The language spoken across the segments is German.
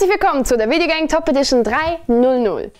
Herzlich willkommen zu der Videogang Top Edition 3.0.0.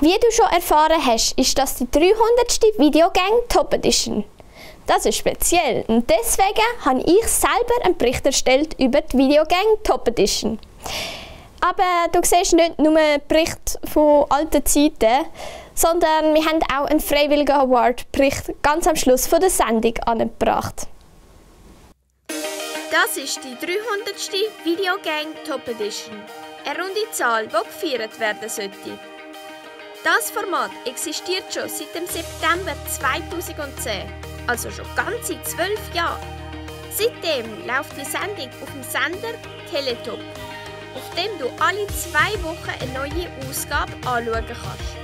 Wie du schon erfahren hast, ist das die 300. Videogang Top Edition. Das ist speziell und deswegen habe ich selber einen Bericht erstellt über die Videogang Top Edition. Aber du siehst nicht nur einen Bericht von alten Zeiten, sondern wir haben auch einen freiwilligen Award-Bericht ganz am Schluss von der Sendung angebracht. Das ist die 300. Videogang Top Edition. Eine runde Zahl, die gefeiert werden sollte. Das Format existiert schon seit dem September 2010, also schon ganze zwölf Jahre. Seitdem läuft die Sendung auf dem Sender Teletop, auf dem du alle zwei Wochen eine neue Ausgabe anschauen kannst.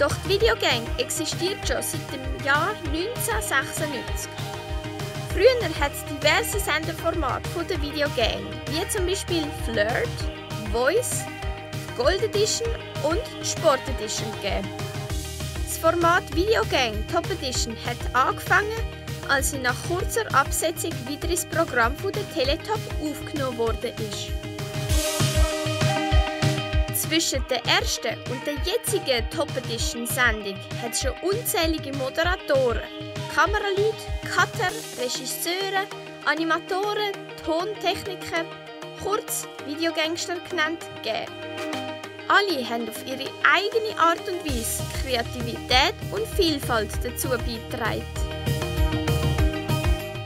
Doch die Videogang existiert schon seit dem Jahr 1996. Früher hat es diverse Senderformate von der Videogang, wie zum Beispiel Flirt, Voice, Gold Edition und Sport Edition gegeben. Das Format Videogang Top Edition hat angefangen, als sie nach kurzer Absetzung wieder ins Programm von der Teletop aufgenommen worden ist. Zwischen der ersten und der jetzigen Top Edition Sendung hat es schon unzählige Moderatoren, Kameraleute, Cutter, Regisseure, Animatoren, Tontechniker, kurz Videogangster genannt, gegeben. Alle haben auf ihre eigene Art und Weise Kreativität und Vielfalt dazu beigetragen.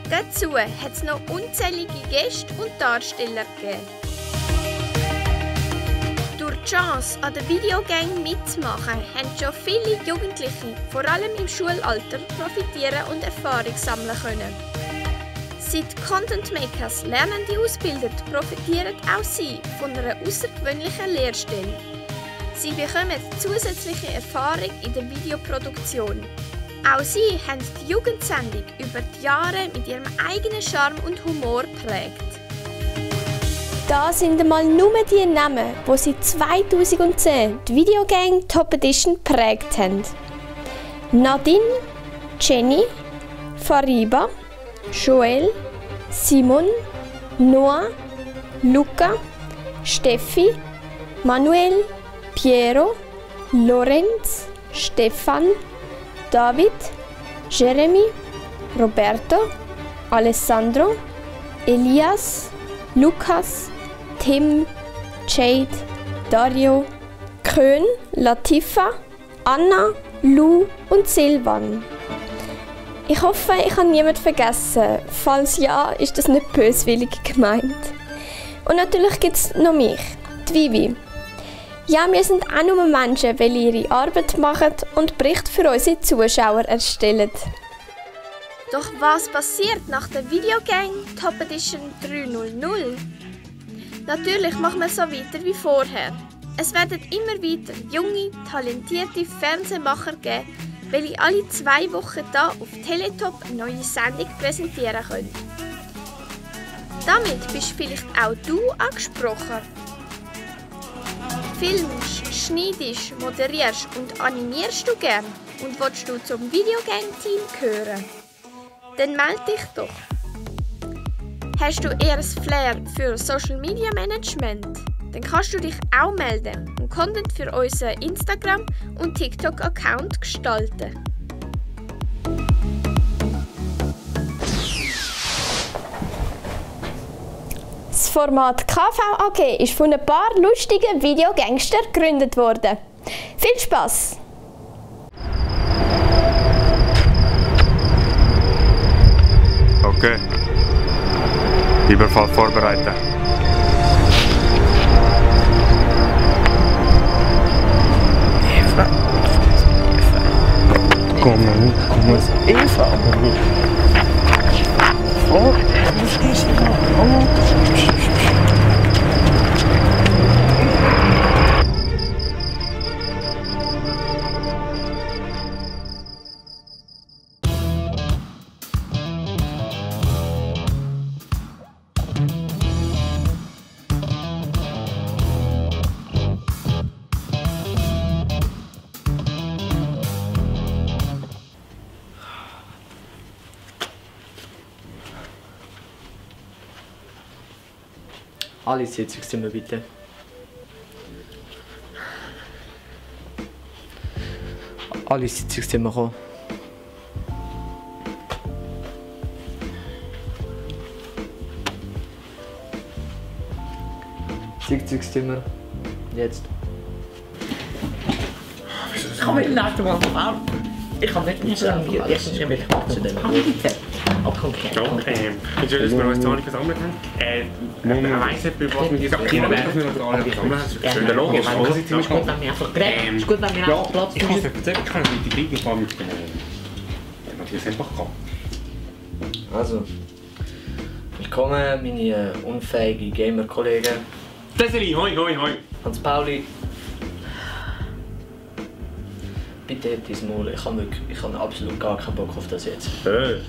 Dazu hat es noch unzählige Gäste und Darsteller gegeben. Die Chance, an der Videogang mitzumachen, haben schon viele Jugendliche, vor allem im Schulalter, profitieren und Erfahrung sammeln können. Seit Content Makers lernende Ausbilder profitieren auch sie von einer außergewöhnlichen Lehrstelle. Sie bekommen zusätzliche Erfahrung in der Videoproduktion. Auch sie haben die Jugendsendung über die Jahre mit ihrem eigenen Charme und Humor prägt. Da sind einmal nur die Namen, die seit 2010 die Videogang Top Edition prägt haben. Nadine, Jenny, Fariba, Joel, Simon, Noah, Luca, Steffi, Manuel, Piero, Lorenz, Stefan, David, Jeremy, Roberto, Alessandro, Elias, Lukas, Tim, Jade, Dario, Kön, Latifa, Anna, Lou und Silvan. Ich hoffe, ich habe niemanden vergessen. Falls ja, ist das nicht böswillig gemeint. Und natürlich gibt es noch mich, die Vivi. Ja, wir sind auch nur Menschen, die ihre Arbeit machen und Berichte für unsere Zuschauer erstellen. Doch was passiert nach der Videogang Top Edition 3.0.0? Natürlich machen wir so weiter wie vorher. Es werden immer weiter junge, talentierte Fernsehmacher geben, welche alle zwei Wochen hier auf Teletop eine neue Sendung präsentieren können. Damit bist vielleicht auch du angesprochen. Filmst, schneidest, moderierst und animierst du gern und willst du zum Videogang-Team gehören? Dann melde dich doch. Hast du eher ein Flair für Social Media Management? Dann kannst du dich auch melden und Content für unseren Instagram- und TikTok-Account gestalten. Das Format KVAG ist von ein paar lustigen Videogangster gegründet worden. Viel Spaß! Okay. Überfall vorbereiten. Eva. Eva. Kom maar, kom maar. Eva. Oh, was is er nou? Oh. Alle Sitzungszimmer bitte. Alle Sitzungszimmer kommen. Sitzungszimmer. Jetzt. Ich kann nicht mal fahren. Ich kann nicht mehr sagen, ich bin nicht mehr zu dem. Aber komm, Ja, ähm, Entschuldigung, dass wir uns Zahlen gesammelt haben. Äh, er weiss nicht, über was wir gesagt haben, wir gesammelt haben. Das ist schön logisch, Es oder? ist gut, wenn wir einfach reden. Es ist gut, wenn wir einfach Platz Ich kann es nicht erzählen, ich kann es mit den Kriegen mit dem äh, Matthias einfach gehabt. Also. Willkommen, meine äh, unfähige Gamer-Kollegen. Deseli, hoi, hoi, hoi. Hans-Pauli. Bitte Maul, ich habe wirklich, ich habe absolut gar keinen Bock auf das jetzt. Hey,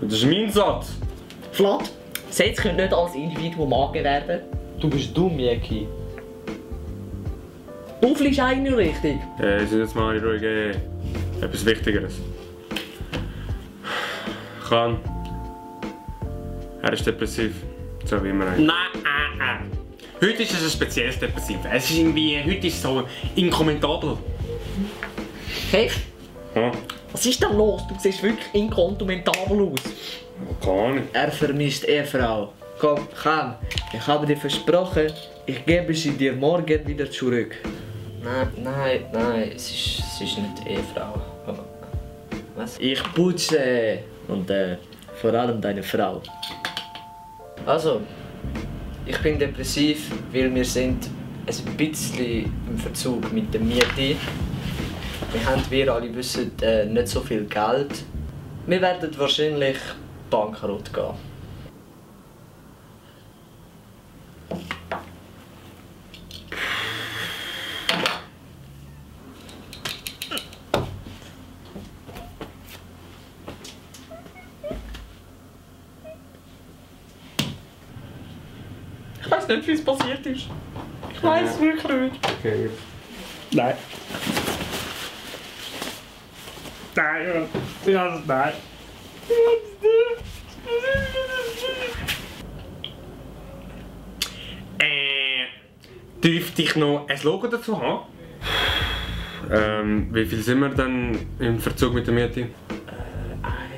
das ist mein Satz. Flat, Sätze können nicht als Individuum werden. Du bist dumm, Jackie. Du fliegst nicht richtig. Äh, sind jetzt mal ruhig, äh, etwas Wichtigeres. Khan. Er ist depressiv. So wie immer eigentlich. Nein, äh, äh. Heute ist es ein spezielles Depressiv. Es ist irgendwie, heute ist es so inkommentabel. Hey, Ja, was ist denn los? Du siehst wirklich inkontumentabel aus. keine Ahnung. Er vermisst Ehefrau. Komm, komm. Ich habe dir versprochen, ich gebe sie dir morgen wieder zurück. Nein, nein, nein, es ist, es ist nicht Ehefrau. Was? Ich putze. Und äh, vor allem deine Frau. Also, ich bin depressiv, weil wir sind ein bisschen im Verzug mit der Miete. Wir haben, wir alle wissen, äh, nicht so viel Geld. Wir werden wahrscheinlich bankrott gehen. Ich weiß nicht, wie es passiert ist. Ich weiß es wirklich nicht. Okay. Nein. Nein, ja. Ja, nein. Äh, dürfte ich noch ein Logo dazu haben? Ähm, wie viel sind wir dann im Verzug mit der Miete?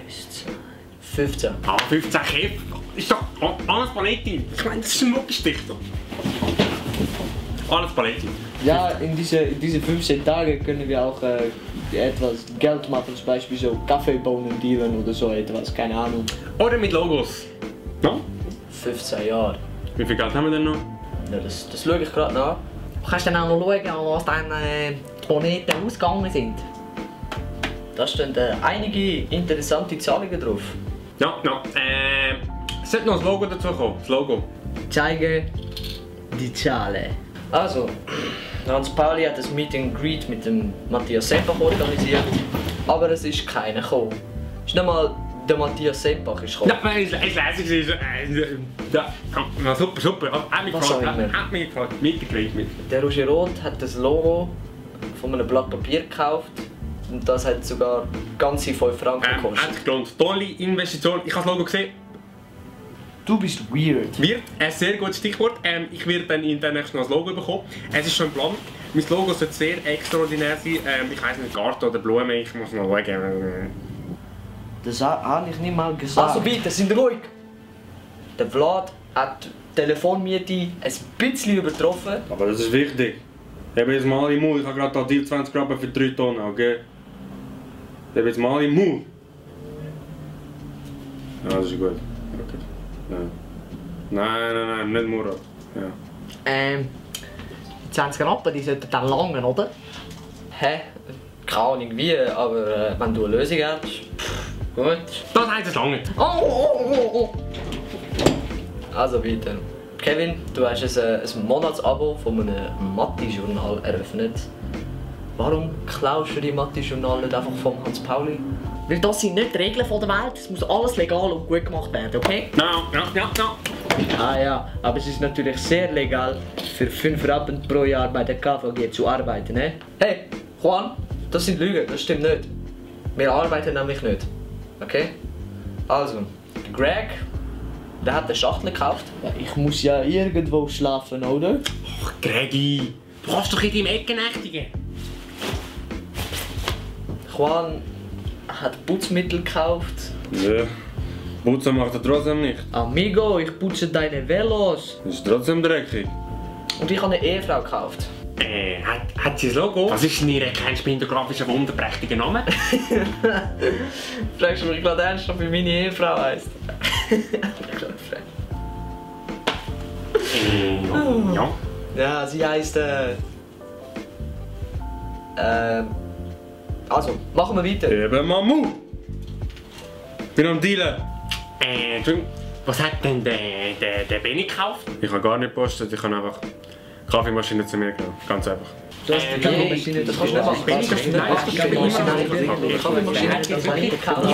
1, 2, 15. Ah, 15 Käfer. Ist doch alles Paletti. Ich meine, das ist ein Muckstich. Alles Paletti. Ja, in diese, in diese 15 Tagen können wir auch äh, etwas Geld machen, zum Beispiel so Kaffeebohnen dealen oder so etwas, keine Ahnung. Oder mit Logos. Ja? 15 Jahre. Wie viel Geld haben wir denn noch? Ja, das, das schaue ich gerade nach. Du kannst dann auch noch schauen, was dann äh, die ausgegangen sind. Da stehen äh, einige interessante Zahlungen drauf. Ja, ja. Äh, es sollte noch ein Logo dazu kommen. Das Logo. Zeige die Zahlen. Also, Hans Pauli hat ein Meet and Greet mit dem Matthias Sempach organisiert, aber es ist keiner gekommen. Ist nicht mal der Matthias Sempach ist gekommen. Ja, ich, lese es. Äh, ja, ja, super, super. Hat mich immer. Hat, mich. Mitgekriegt mit. Der Roger Roth hat das Logo von einem Blatt Papier gekauft und das hat sogar ganze 5 Franken Ähm, gekostet. sich gelohnt. Tolle Investition. Ich habe das Logo gesehen. Du bist weird. Wird ein sehr gutes Stichwort. Ähm, ich werde dann international das Logo bekommen. Es ist schon geplant. Mein Logo sollte sehr extraordinär sein. Ähm, ich weiß nicht, Garten oder Blumen. Ich muss noch schauen. Das ha- habe ich nicht mal gesagt. Also bitte, sind ruhig! Der Vlad hat die Telefonmiete ein bisschen übertroffen. Aber das ist wichtig. Ich habe jetzt mal im Mund. Ich habe gerade hier 20 Gramm für 3 Tonnen, okay? Ich habe jetzt mal im Mund. Ja, das ist gut. Okay. Ja. Nein, nein, nein, nicht Murat. Ja. Ähm, die 20 Rappen, die sollten dann langen, oder? Hä? Keine Ahnung wie, aber äh, wenn du eine Lösung hast, pff, gut. Das heisst es lange. Oh, oh, oh, oh. Also bitte. Kevin, du hast ein, äh, ein Monatsabo von einem Mathe-Journal eröffnet. Warum klaust du die Mathe-Journal nicht einfach vom Hans Pauli? Weil das sind nicht die Regeln von der Welt, es muss alles legal und gut gemacht werden, okay? Ja, ja, ja, ja. Ah ja, aber es ist natürlich sehr legal, für 5 Rappen pro Jahr bei der KVG zu arbeiten, ne? Hey, Juan, das sind Lügen, das stimmt nicht. Wir arbeiten nämlich nicht. Okay? Also, Greg Wer hat eine Schachtel gekauft? Ja, ich muss ja irgendwo schlafen, oder? Ach, Gregi, du kannst doch in deinem Ecke nächtigen. Juan hat Putzmittel gekauft. Ja. Putzen macht er trotzdem nicht. Amigo, ich putze deine Velos. Das ist trotzdem dreckig. Und ich habe eine Ehefrau gekauft. Äh, hat, hat sie ein Logo? Was ist denn ihr kennspindergrafischer wunderprächtiger Name? Fragst du mich gerade ernsthaft, wie meine Ehefrau heisst? äh, ja. ja, sie heisst. Äh, äh, also, machen wir weiter. Eben Mamu! Bin am Dealen. Äh, Entschuldigung, was hat denn der, der, der Benny gekauft? Ich habe gar nicht gepostet, ich habe einfach Kaffeemaschine zu mir genommen. Ganz einfach. Du hast die Kaffeemaschine, das kannst du nicht machen. Das kannst du nicht machen. Die Kaffeemaschine hat jetzt nicht gekauft.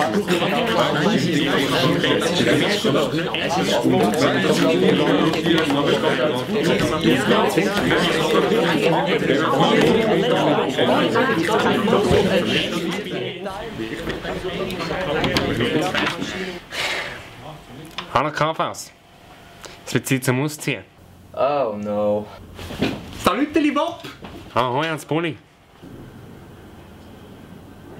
Hallo Kaffees. Es wird Zeit zum Ausziehen. Oh no. Salüteli Bob! Ah, hoi ans Pulli.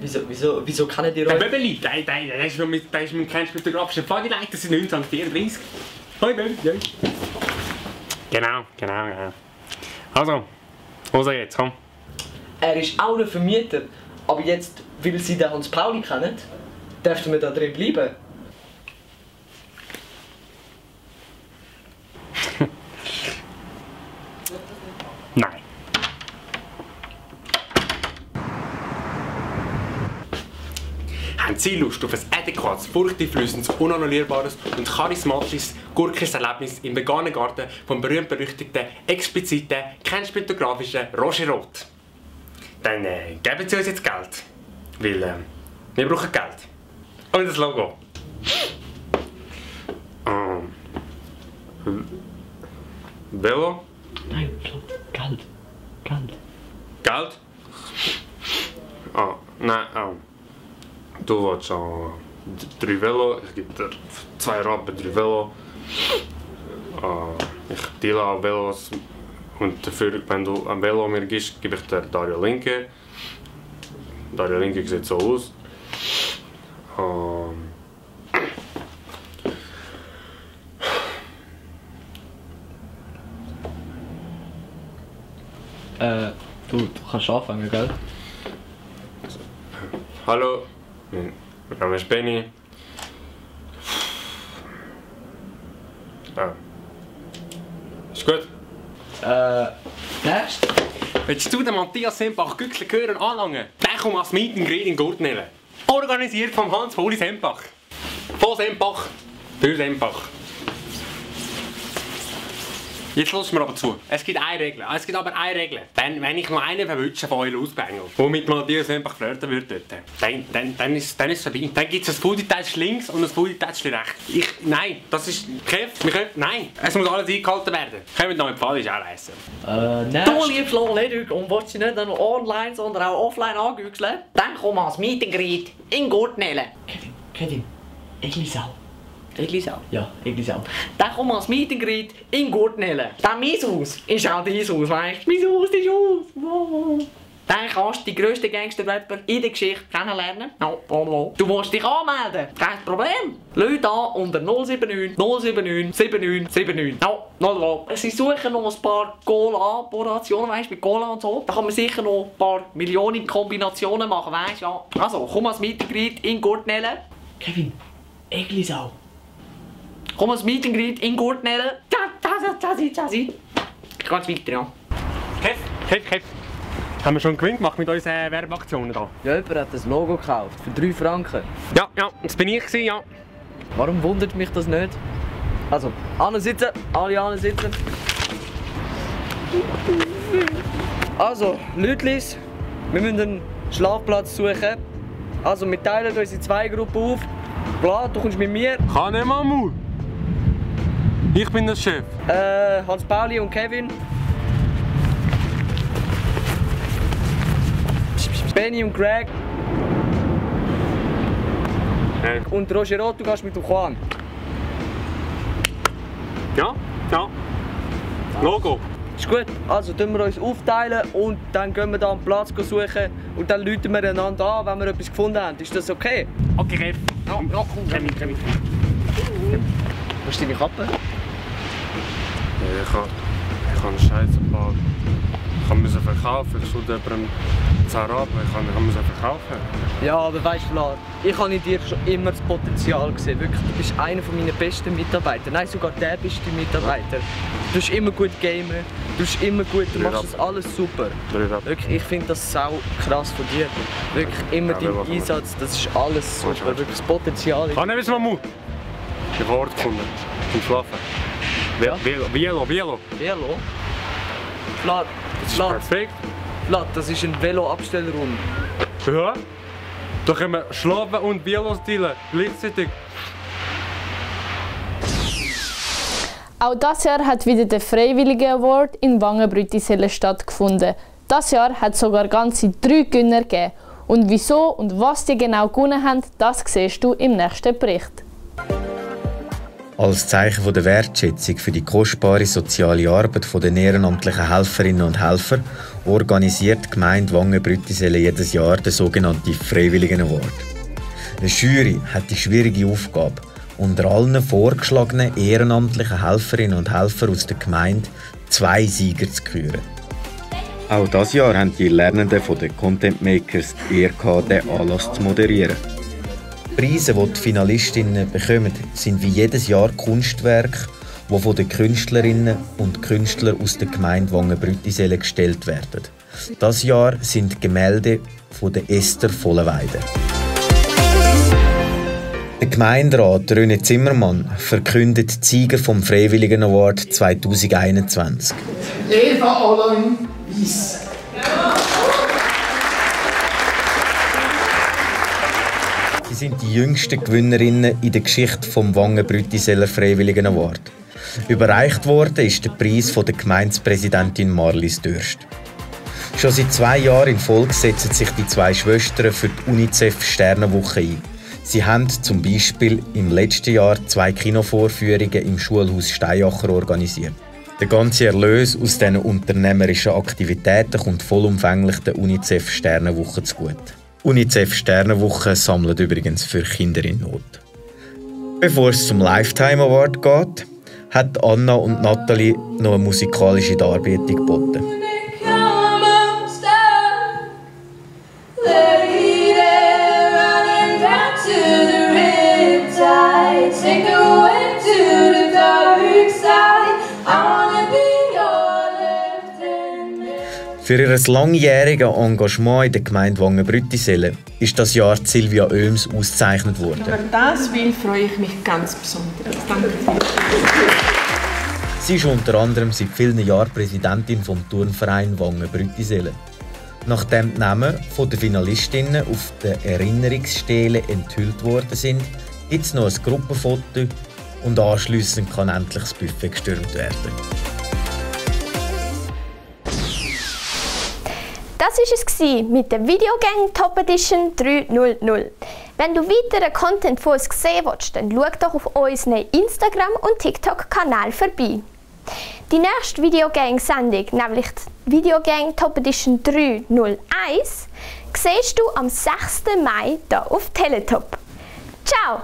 Wieso, wieso, wieso kennen die Der euch? Böbeli, der, der, der ist mit, der ist mit dem fotografischen Pfadeleiter seit 1934. Hoi Böbeli. Ja. Genau, genau, genau. Also, Hose jetzt, komm. Er ist auch ein Vermieter. Aber jetzt, weil sie den Hans Pauli kennen, dürften wir da drin bleiben. Nein. Haben Sie Lust auf ein adäquates, furchteinflößendes, unannulierbares und charismatisches Gurkeserlebnis im veganen Garten vom berühmt-berüchtigten, expliziten, kennspintografischen Roger Roth? Dann äh, geben Sie uns jetzt Geld. Weil äh, wir brauchen Geld. Und das Logo. Ähm. Velo? Nein, Geld. Geld. Geld? Ah, nein, oh. Du willst an drei Velo, ich gebe dir zwei Rappen, drei Velo. Ah, ich deale an Velos und dafür, wenn du ein Velo mir gibst, gebe ich dir Dario Linke. Dario Linke sieht so aus. Ähm, Äh, du, du kannst anfangen, gell? hallo, mein Name ist Benny. Ah. Ist gut. Äh, nächst? Willst du den Matthias Sempach Güchsler hören anlangen? Der kommt als Meet and Greet in Gurtnellen. Organisiert vom Hans-Pauli Sempach. Von Sempach für Sempach. Jetzt lass mir aber zu. Es gibt eine Regel. Es gibt aber eine Regel. Wenn, wenn ich noch einen verwünsche von euch ausbänge, der mit Matthias Sempach flirten würde, dort, dann, dann, dann ist dann ist vorbei. Dann gibt es ein Foodie-Touch links und ein Foodie-Touch rechts. Ich, nein, das ist... Kev, wir können... Nein, es muss alles eingehalten werden. Kommt noch mit Fall, ist auch leise. Äh, Du, nächst? liebes Ledig, und willst du nicht nur online, sondern auch offline angüchseln? Dann komm als Meet and Greet in Gurtnellen. Kevin, Kevin. Eglisau. Eglisau. Ja, Eglisau. Dann komm als Meet and Greet in Gurtnellen. Dann mein Haus ist auch dein Haus, weißt du? Mein Haus, dein Haus. Wow. Dann kannst du die grössten Gangster-Rapper in der Geschichte kennenlernen. No. Du musst dich anmelden. Kein Problem. Leute an unter 079 079 79 79. No, no, no. Sie suchen noch ein paar Cola-Operationen, weißt du, mit Cola und so. Da kann man sicher noch ein paar Millionen Kombinationen machen, weißt du, ja. Also, komm als Greet in Gurtnellen. Kevin, Eglisau. Komm als Meet and Greet in Gurtnellen. Da, da, da, da, da, da. Ich geh jetzt weiter, ja. Kev, Kev, Kev. Haben wir schon Gewinn gemacht mit unseren Werbeaktionen da? Ja, jemand hat das Logo gekauft. Für 3 Franken. Ja, ja, das bin ich gewesen, ja. Warum wundert mich das nicht? Also, alle sitzen, alle alle sitzen. Also, Lütlis, wir müssen einen Schlafplatz suchen. Also, wir teilen uns in zwei Gruppen auf. Klar, du kommst mit mir, Kann nicht, Mamu. Ich bin der Chef. äh, Hans-Pauli und Kevin. Benny und Greg Äh, und Roger Roth, du gehst mit dem Juan. Ja? Ja. Logo. Ist gut. Also tun wir uns aufteilen und dann gehen wir da einen Platz suchen und dann läuten wir einander an, wenn wir etwas gefunden haben. Ist das okay? Okay, Chef. Ja, ja, komm, komm, komm. Wo ist deine Kappe? Ich habe ich habe einen Scheiß gebaut. Ich musste verkaufen. Ich schulde jemandem 10 Rappen. Ich kann- ich musste verkaufen. Ja, aber weißt du, ich habe in dir schon immer das Potenzial gesehen. Wirklich, du bist einer meiner besten Mitarbeiter. Nein, sogar der beste Mitarbeiter. Du tust immer gut gamen, du tust immer gut, du machst das alles super. Wirklich, ich finde das sau krass von dir. Wirklich, immer Ja, dein Einsatz, das ist alles super. Wirklich, das Potenzial. Ah, nein, wissen mal. Ich habe Ort gefunden. Zum Schlafen. Ja? Velo, Velo, Velo. Velo? Vlad, Das ist Vlad, perfekt. Vlad, das ist ein Velo-Abstellraum. Ja. Da können wir schlafen und Velos dealen. Gleichzeitig. Auch das Jahr hat wieder der Freiwillige Award in Wangenbrüttisellen stattgefunden. Das Jahr hat es sogar ganze drei Gewinner gegeben. Und wieso und was die genau gewonnen haben, das siehst du im nächsten Bericht. Als Zeichen der Wertschätzung für die kostbare soziale Arbeit der ehrenamtlichen Helferinnen und Helfer organisiert die Gemeinde Wangen-Brüttisellen jedes Jahr den sogenannten Freiwilligen Award. Die Jury hat die schwierige Aufgabe, unter allen vorgeschlagenen ehrenamtlichen Helferinnen und Helfer aus der Gemeinde zwei Sieger zu küren. Auch das Jahr haben die Lernenden den Content Makers die Ehre den Anlass zu moderieren. Die Preise, die die Finalistinnen bekommen, sind wie jedes Jahr Kunstwerke, die von den Künstlerinnen und Künstlern aus der Gemeinde Wangen-Brüttisellen gestellt werden. Das Jahr sind Gemälde von der Esther Vollenweider. Der Gemeinderat René Zimmermann verkündet die Sieger vom Freiwilligen Award 2021. Eva Allein Weiss. Sind die jüngsten Gewinnerinnen in der Geschichte vom Wangen-Brüttiseller Freiwilligen Award. Überreicht worden ist der Preis von der Gemeindepräsidentin Marlies Dürst. Schon seit zwei Jahren in Folge setzen sich die zwei Schwestern für die UNICEF Sternenwoche ein. Sie haben zum Beispiel im letzten Jahr zwei Kinovorführungen im Schulhaus Steinacher organisiert. Der ganze Erlös aus diesen unternehmerischen Aktivitäten kommt vollumfänglich der UNICEF Sternenwoche zugute. UNICEF Sternenwoche sammelt übrigens für Kinder in Not. Bevor es zum Lifetime Award geht, hat Anna und Natalie noch eine musikalische Darbietung geboten. Für ihr langjähriges Engagement in der Gemeinde Wangen-Brüttisellen ist das Jahr Silvia Oehms ausgezeichnet worden. Über das will freue ich mich ganz besonders. Danke. Sie ist unter anderem seit vielen Jahren Präsidentin vom Turnverein Wangen-Brüttisellen. Nachdem die Namen der Finalistinnen auf der Erinnerungsstele enthüllt worden sind, gibt es noch ein Gruppenfoto und anschließend kann endlich das Buffet gestürmt werden. Das war es mit der Videogang Top Edition 3.0.0. Wenn du weiteren Content von uns sehen willst, dann schau doch auf unseren Instagram- und TikTok-Kanal vorbei. Die nächste Videogang-Sendung, nämlich die Videogang Top Edition 301, siehst du am 6. Mai hier auf Teletop. Ciao!